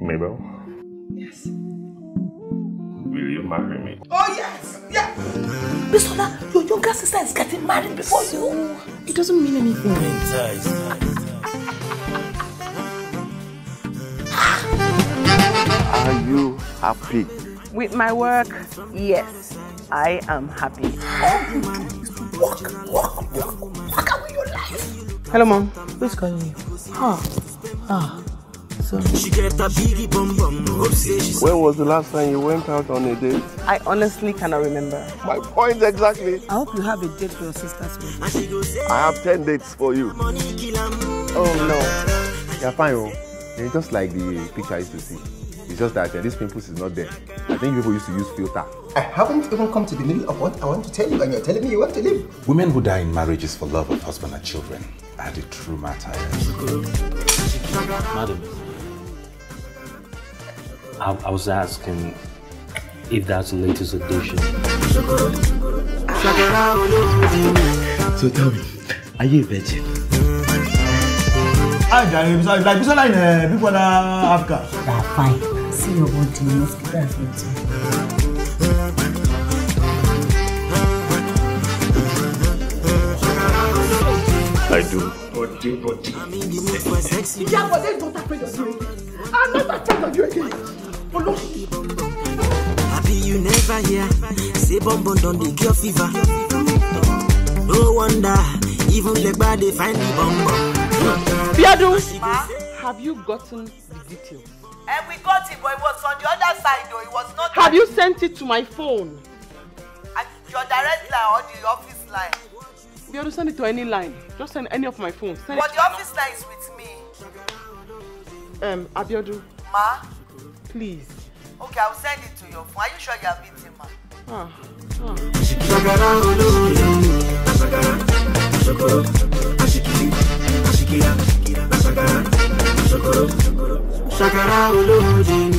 Mabel, Yes. will you marry me? Oh, yes. Yeah. Bisola, your younger sister is getting married before you. It doesn't mean anything. Are you happy? With my work, yes, I am happy. Walk, walk, walk, walk away your life. Hello, mom. Who's calling you? Ah, ah. When was the last time you went out on a date? I honestly cannot remember. My point exactly. I hope you have a date for your sister's wedding. I have 10 dates for you. Oh no. You're fine, oh. You're just like the picture I used to see. It's just that uh, this pimples is not there. I think people used to use filter. I haven't even come to the middle of what I want to tell you, and you're telling me you want to leave. Women who die in marriages for love of husband and children are the true martyrs. Madam, I, I was asking if that's the latest edition. So tell me, are you a virgin? Hi, Jerry. Like, like, like, uh, people in Africa. That's fine. See your body, you must keep that I do. Yeah, but they're not afraid of you again. I'm not afraid of you again. Look. Happy you never hear. Say bum don dey cure fever. No wonder, even Legba dey find the bum. Biadu, have you gotten the details? And we got it, but it was on the other side, though. It was not. Have you sent it to my phone? At your direct line or the office line? Biadu, send it to any line. Just send any of my phones. Send But it the office line is with me. um, Abiodun, Ma? Please. Okay, I'll send it to your phone. Are you sure you have it, ma? Ah, ah. Shakara olóde.